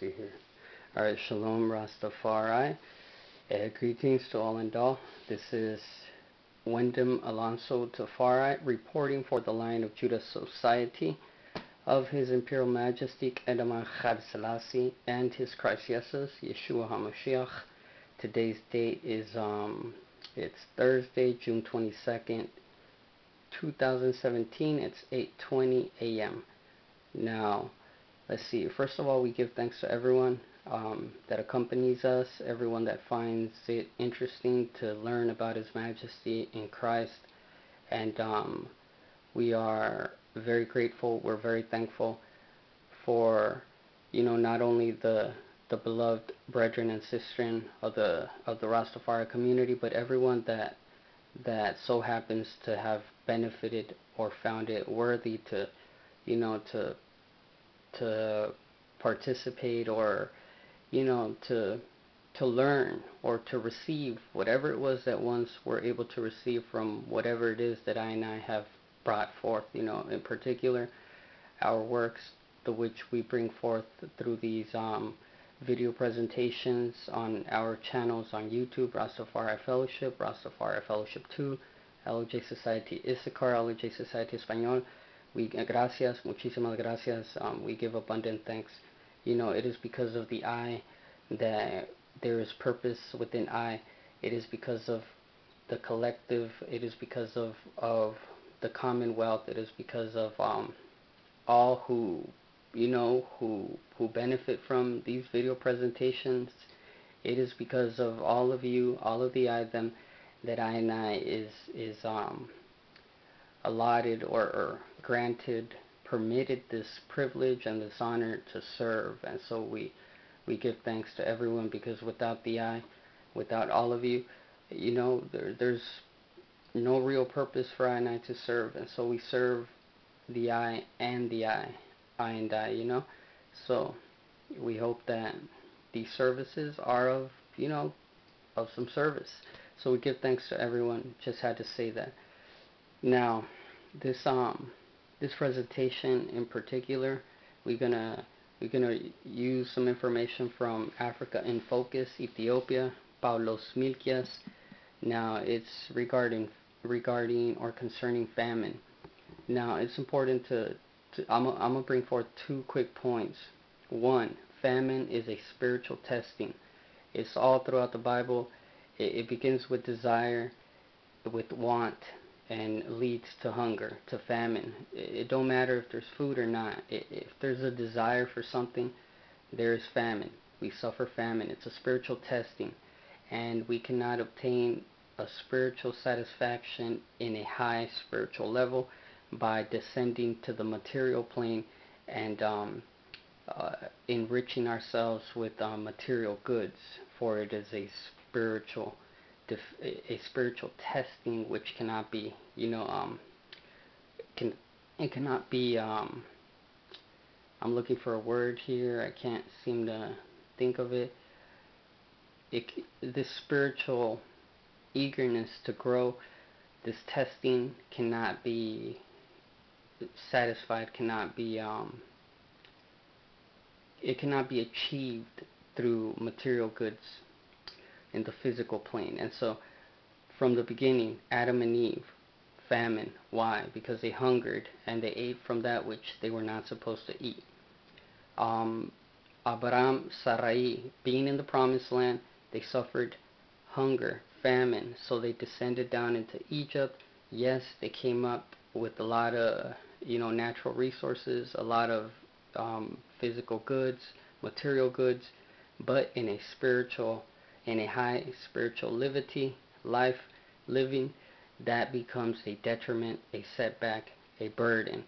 see here. Alright, Shalom Rastafari. Uh, greetings to all and all. This is Wyndham Alonso Tafari reporting for the Lion of Judah Society of His Imperial Majesty Qedamawi Haile Selassie and His Christ Jesus, Yeshua HaMashiach. Today's date is um it's Thursday, June 22nd, 2017. It's 8:20 a.m. Now, let's see. First of all, we give thanks to everyone um, that accompanies us, everyone that finds it interesting to learn about His Majesty in Christ, and um, we are very grateful. We're very thankful for, you know, not only the the beloved brethren and sisters of the of the Rastafari community, but everyone that that so happens to have benefited or found it worthy to, you know, to to participate or, you know, to to learn or to receive whatever it was that once we're able to receive from whatever it is that I and I have brought forth, you know, in particular our works, the which we bring forth through these um, video presentations on our channels on YouTube, Rastafari Fellowship, Rastafari Fellowship 2, LOJ Society Issachar, LOJ Society Español. We gracias, muchísimas gracias. Um, we give abundant thanks. You know, it is because of the I that there is purpose within I. It is because of the collective. It is because of of the commonwealth. It is because of um, all who you know who who benefit from these video presentations. It is because of all of you, all of the I them, that I and I is is um, allotted or, or granted, permitted this privilege and this honor to serve. And so we we give thanks to everyone because without the I, without all of you, you know, there, there's no real purpose for I and I to serve. And so we serve the I and the I, I and I, you know. So we hope that these services are of, you know, of some service. So we give thanks to everyone. Just had to say that. Now, this um this presentation in particular, we're gonna we're gonna use some information from Africa in Focus, Ethiopia, Paulos Milkias. Now it's regarding regarding or concerning famine. Now it's important to, to I'm, I'm gonna bring forth two quick points. One, famine is a spiritual testing. It's all throughout the Bible. It, it begins with desire, with want, and leads to hunger, to famine. It, it don't matter if there's food or not. It, if there's a desire for something, there is famine. We suffer famine. It's a spiritual testing, and we cannot obtain a spiritual satisfaction in a high spiritual level by descending to the material plane and um, uh, enriching ourselves with um, material goods, for it is a spiritual a spiritual testing which cannot be, you know, um, can it cannot be. Um, I'm looking for a word here. I can't seem to think of it. It this spiritual eagerness to grow, this testing cannot be satisfied. Cannot be. Um, it cannot be achieved through material goods in the physical plane. And so, from the beginning, Adam and Eve, famine. Why? Because they hungered and they ate from that which they were not supposed to eat. Um, Abraham, Sarai, being in the promised land, they suffered hunger, famine, so they descended down into Egypt. Yes, they came up with a lot of, you know, natural resources, a lot of um, physical goods, material goods, but in a spiritual in a high spiritual livity, life, living, that becomes a detriment, a setback, a burden.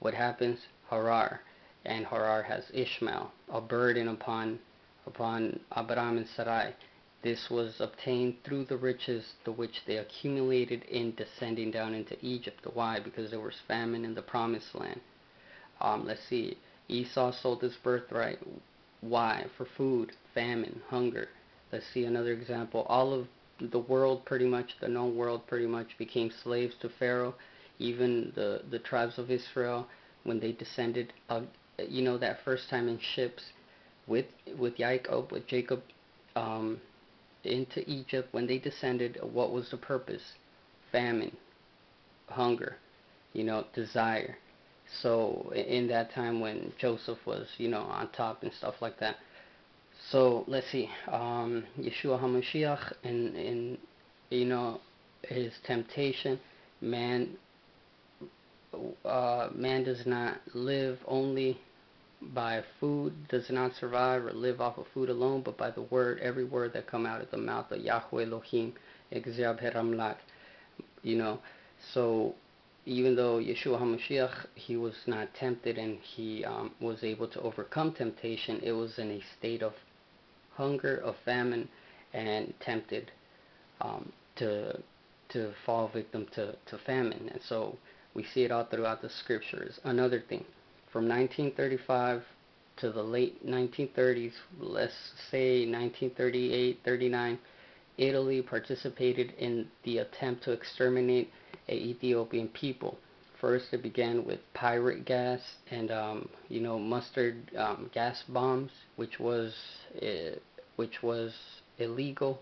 What happens? Hagar. And Hagar has Ishmael, a burden upon upon Abraham and Sarai. This was obtained through the riches the which they accumulated in descending down into Egypt. Why? Because there was famine in the promised land. Um, let's see. Esau sold his birthright. Why? For food, famine, hunger. Let's see another example. All of the world, pretty much, the known world, pretty much became slaves to Pharaoh. Even the, the tribes of Israel, when they descended, you know, that first time in ships, with with Jacob, with Jacob um, into Egypt when they descended. What was the purpose? Famine, hunger, you know, desire. So in that time when Joseph was, you know, on top and stuff like that. So let's see, um, Yeshua Hamashiach and in you know his temptation, man. Uh, man does not live only by food, does not survive or live off of food alone, but by the word, every word that come out of the mouth of Yahweh Elohim, Egziabher Amlak. You know, so even though Yeshua HaMashiach, he was not tempted and he um, was able to overcome temptation, it was in a state of hunger, of famine, and tempted um, to to fall victim to, to famine. And so we see it all throughout the scriptures. Another thing, from 1935 to the late 1930s, let's say 1938, 39, Italy participated in the attempt to exterminate a Ethiopian people. First, it began with pirate gas and um, you know mustard um, gas bombs, which was uh, which was illegal,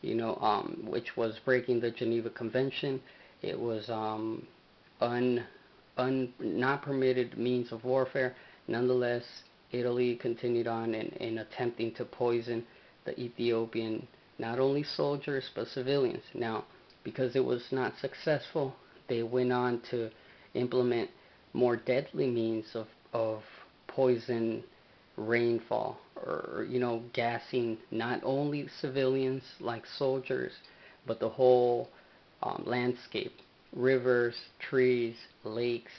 you know, um, which was breaking the Geneva Convention. It was um, un, un not permitted means of warfare. Nonetheless, Italy continued on in, in attempting to poison the Ethiopian not only soldiers but civilians. Now, because it was not successful, they went on to implement more deadly means of, of poison rainfall or you know gassing not only civilians like soldiers but the whole um, landscape. Rivers trees lakes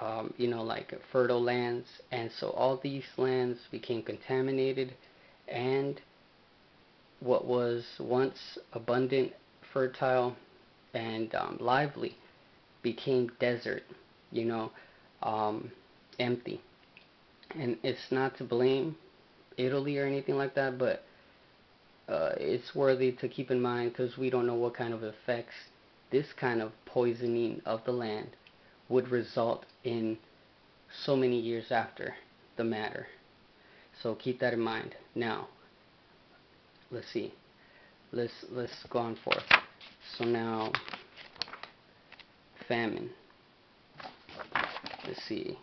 um, you know like fertile lands. And so all these lands became contaminated and what was once abundant fertile and um, lively became desert, you know, um, empty. And it's not to blame Italy or anything like that, but uh, it's worthy to keep in mind because we don't know what kind of effects this kind of poisoning of the land would result in so many years after the matter. So keep that in mind. Now, let's see. Let's let's go on forth. So now famine. Let's see.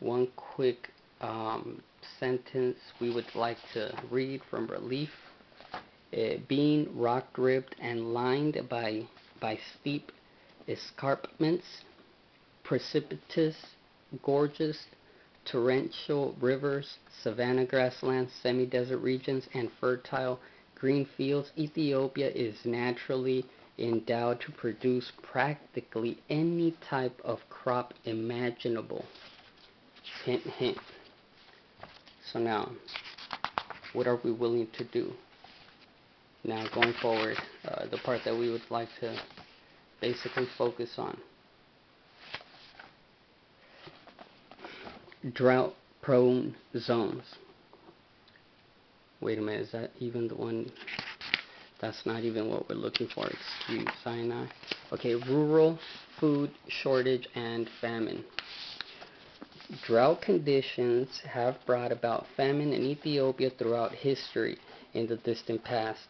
One quick um, sentence we would like to read from relief. Uh, being rock-ribbed and lined by, by steep escarpments, precipitous gorges, torrential rivers, savanna grasslands, semi-desert regions, and fertile green fields, Ethiopia is naturally endowed to produce practically any type of crop imaginable. Hint, hint. So now, what are we willing to do? Now, going forward, uh, the part that we would like to basically focus on. Drought prone zones. Wait a minute, is that even the one that's not even what we're looking for. Excuse Sinai. Okay, rural food shortage and famine. Drought conditions have brought about famine in Ethiopia throughout history in the distant past.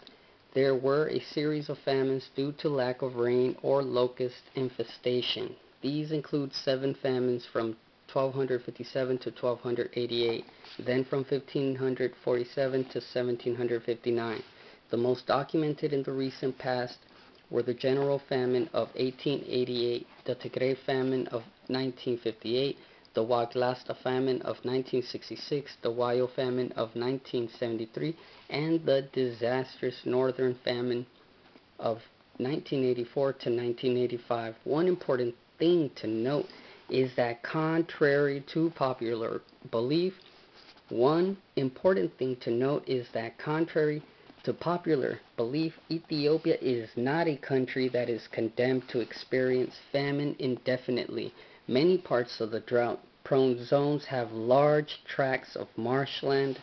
There were a series of famines due to lack of rain or locust infestation. These include seven famines from 1257 to 1288, then from 1547 to 1759. The most documented in the recent past were the general famine of 1888, the Tigray famine of 1958, the Waglasta famine of 1966, the Wollo famine of 1973, and the disastrous northern famine of 1984 to 1985. One important thing to note is that contrary to popular belief, one important thing to note is that contrary to popular belief, Ethiopia is not a country that is condemned to experience famine indefinitely. Many parts of the drought-prone zones have large tracts of marshland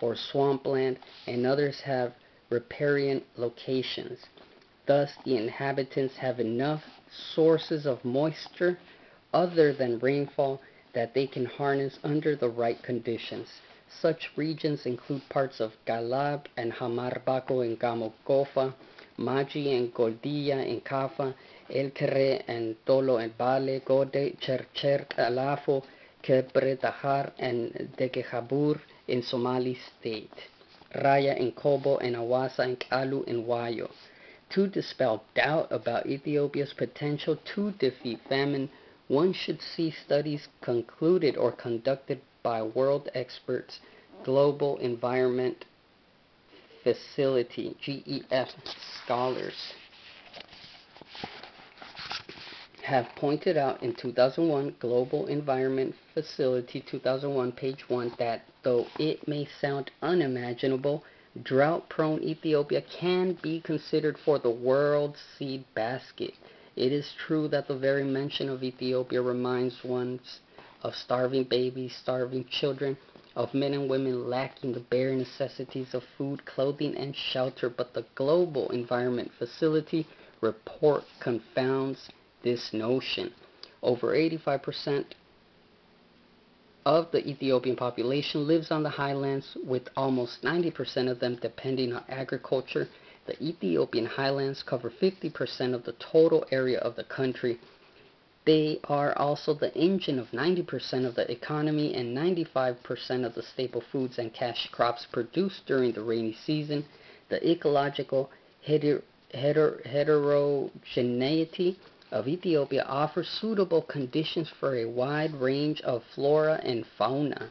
or swampland, and others have riparian locations. Thus, the inhabitants have enough sources of moisture other than rainfall that they can harness under the right conditions. Such regions include parts of Galab and Hamarbaco in Gamogofa, Maji and Goldilla in Kafa, El Kere and Tolo and Bale, Gode, Chercher, Alafo, Kebre Dahar, and Dekehabur in Somali State, Raya in Kobo, and Awasa and Kalu in Wollo. To dispel doubt about Ethiopia's potential to defeat famine, one should see studies concluded or conducted by world experts, Global Environment Facility, GEF scholars have pointed out in 2001 Global Environment Facility 2001 page 1 that though it may sound unimaginable, drought-prone Ethiopia can be considered for the world seed basket. It is true that the very mention of Ethiopia reminds one of starving babies, starving children, of men and women lacking the bare necessities of food, clothing, and shelter, but the Global Environment Facility report confounds this notion. Over 85% of the Ethiopian population lives on the highlands, with almost 90% of them depending on agriculture. The Ethiopian highlands cover 50% of the total area of the country. They are also the engine of 90% of the economy and 95% of the staple foods and cash crops produced during the rainy season. The ecological heter- heter- heterogeneity of Ethiopia offers suitable conditions for a wide range of flora and fauna.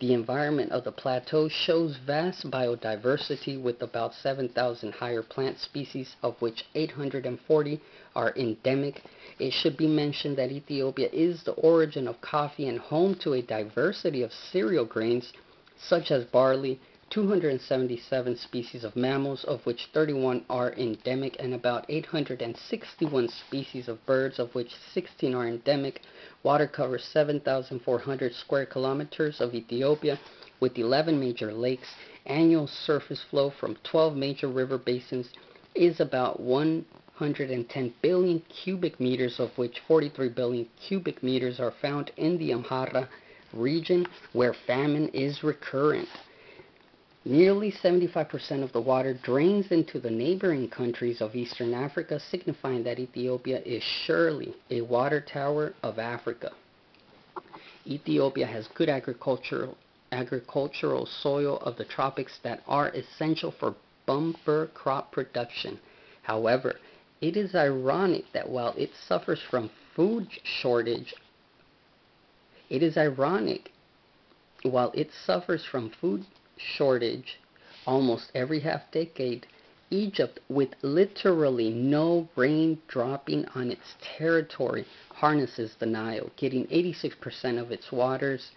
The environment of the plateau shows vast biodiversity with about 7,000 higher plant species, of which 840 are endemic. It should be mentioned that Ethiopia is the origin of coffee and home to a diversity of cereal grains such as barley, 277 species of mammals, of which 31 are endemic, and about 861 species of birds, of which 16 are endemic. Water covers 7,400 square kilometers of Ethiopia, with 11 major lakes. Annual surface flow from 12 major river basins is about 110 billion cubic meters, of which 43 billion cubic meters are found in the Amhara region, where famine is recurrent. Nearly 75% of the water drains into the neighboring countries of Eastern Africa, signifying that Ethiopia is surely a water tower of Africa. Ethiopia has good agricultural, agricultural soil of the tropics that are essential for bumper crop production. However, it is ironic that while it suffers from food shortage, it is ironic while it suffers from food shortage almost every half decade, Egypt, with literally no rain dropping on its territory, harnesses the Nile, getting 86% of its waters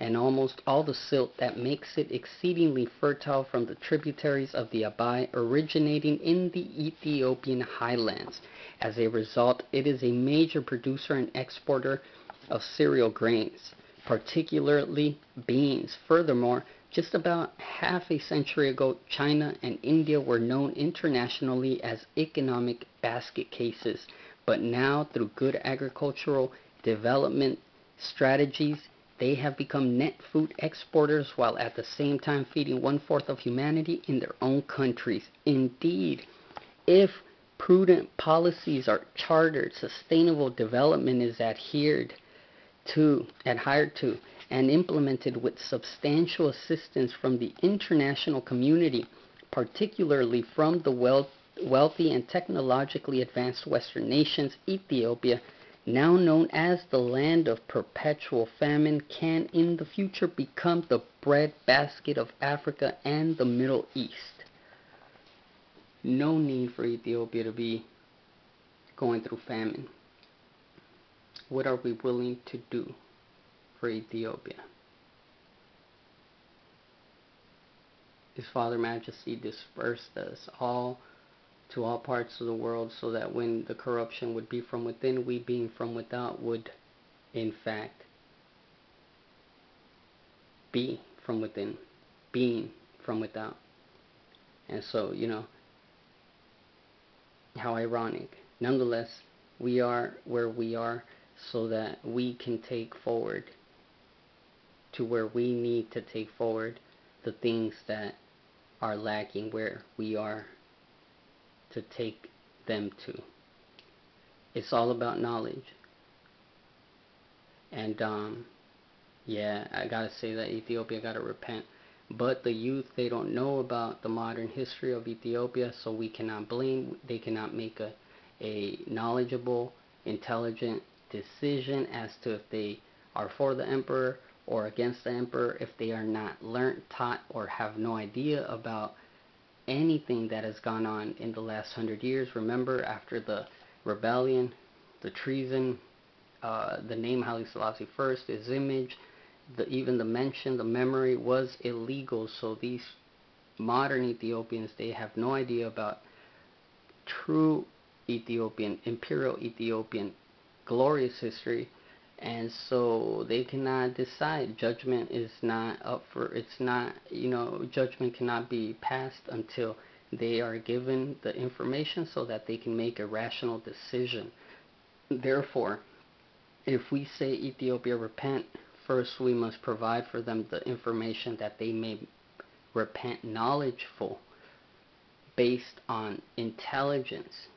and almost all the silt that makes it exceedingly fertile from the tributaries of the Abbay originating in the Ethiopian highlands. As a result, it is a major producer and exporter of cereal grains, particularly beans. Furthermore, just about half a century ago, China and India were known internationally as economic basket cases, but now, through good agricultural development strategies, they have become net food exporters while at the same time feeding one fourth of humanity in their own countries. Indeed, if prudent policies are chartered, sustainable development is adhered to, adhered to, and implemented with substantial assistance from the international community, particularly from the wealth, wealthy and technologically advanced Western nations, Ethiopia, now known as the land of perpetual famine, can in the future become the breadbasket of Africa and the Middle East. No need for Ethiopia to be going through famine. What are we willing to do? For Ethiopia. His Father Majesty dispersed us all to all parts of the world so that when the corruption would be from within, we being from without would, in fact, be from within, being from without. And so, you know, how ironic. Nonetheless, we are where we are so that we can take forward to where we need to take forward the things that are lacking where we are to take them to. It's all about knowledge. And um yeah, I gotta say that Ethiopia gotta repent. But the youth, they don't know about the modern history of Ethiopia, so we cannot blame. They cannot make a, a knowledgeable, intelligent decision as to if they are for the emperor or against the emperor if they are not learned, taught, or have no idea about anything that has gone on in the last hundred years. Remember, after the rebellion, the treason, uh, the name Haile Selassie first, his image, the, even the mention, the memory was illegal. So these modern Ethiopians, they have no idea about true Ethiopian, imperial Ethiopian, glorious history. And so they cannot decide. Judgment is not up for, it's not, you know, judgment cannot be passed until they are given the information so that they can make a rational decision. Therefore, if we say Ethiopia repent, first we must provide for them the information that they may repent knowledgeful based on intelligence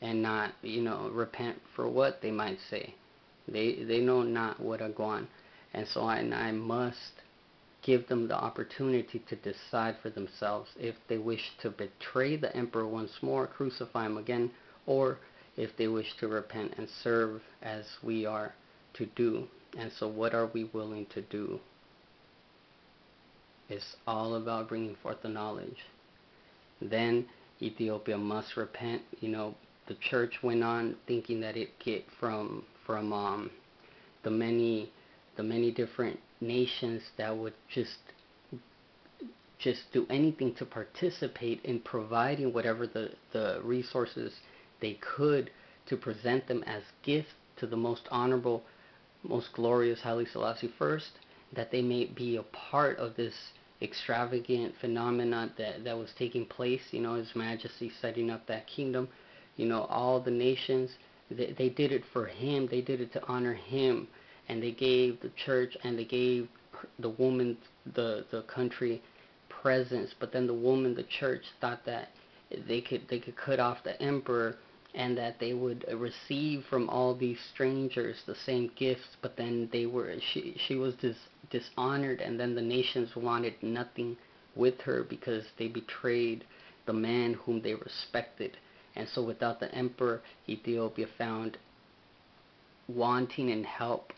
and not, you know, repent for what they might say. They they know not what are going, and so I, and I must give them the opportunity to decide for themselves if they wish to betray the emperor once more, crucify him again, or if they wish to repent and serve as we are to do. And so, what are we willing to do? It's all about bringing forth the knowledge. Then Ethiopia must repent. You know, the church went on thinking that it get from from um, the many the many different nations that would just just do anything to participate in providing whatever the, the resources they could to present them as gifts to the most honorable, most glorious Haile Selassie first, that they may be a part of this extravagant phenomenon that, that was taking place, you know, His Majesty setting up that kingdom, you know, all the nations, they, they did it for him, they did it to honor him, and they gave the church and they gave the woman, the, the country presence, but then the woman, the church, thought that they could they could cut off the emperor and that they would receive from all these strangers the same gifts. But then they were she she was dis, dishonored. And then the nations wanted nothing with her because they betrayed the man whom they respected and so without the emperor Ethiopia found wanting in help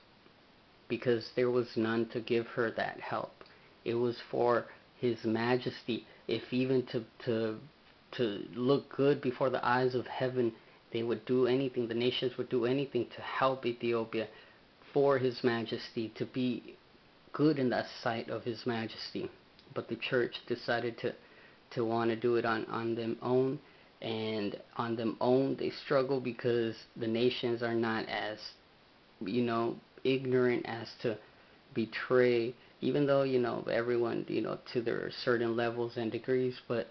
because there was none to give her that help. It was for his majesty. If even to to to look good before the eyes of heaven they would do anything the nations would do anything to help Ethiopia for his majesty to be good in the sight of his majesty. But the church decided to to want to do it on on them own and on them own they struggle because the nations are not as you know ignorant as to betray even though you know everyone you know to their certain levels and degrees but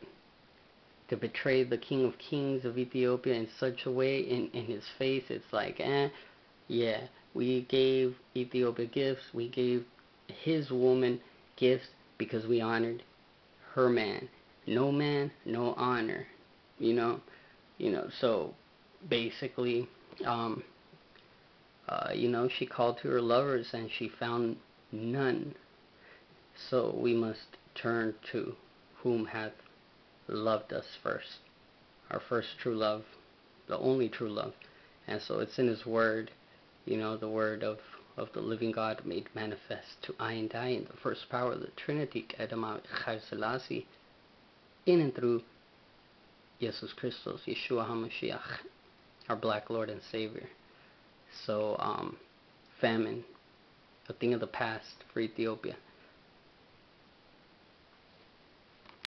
to betray the king of kings of Ethiopia in such a way in in his face it's like eh yeah we gave Ethiopia gifts we gave his woman gifts because we honored her man. No man no honor you know you know so basically um uh, you know she called to her lovers and she found none so we must turn to whom hath loved us first. Our first true love, the only true love. And so it's in His Word, you know, the Word of, of the living God made manifest to I and I in the first power of the Trinity, Qedamawi Haile Selassie, in and through Jesus Christos, Yeshua HaMashiach, our black Lord and Savior. So, um, famine, a thing of the past for Ethiopia.